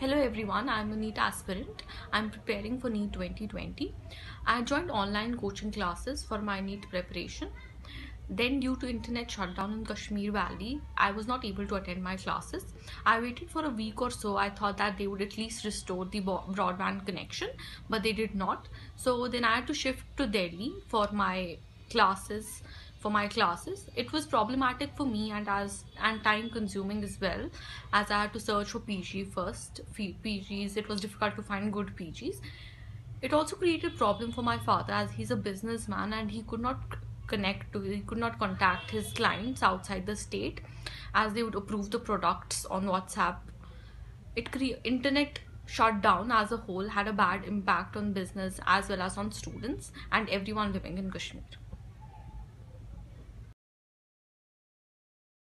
Hello everyone, I'm a NEET aspirant. I'm preparing for NEET 2020. I joined online coaching classes for my NEET preparation. Then due to internet shutdown in Kashmir Valley, I was not able to attend my classes. I waited for a week or so. I thought that they would at least restore the broadband connection, but they did not. So then I had to shift to Delhi for my classes for my classes. It was problematic for me and as and time consuming as well as i had to search for pg first. Pgs it was difficult to find good pgs it also created a problem for my father as he's a businessman and he could not connect to he could not contact his clients outside the state as they would approve the products on whatsapp. It cre- internet shutdown as a whole had a bad impact on business as well as on students and everyone living in kashmir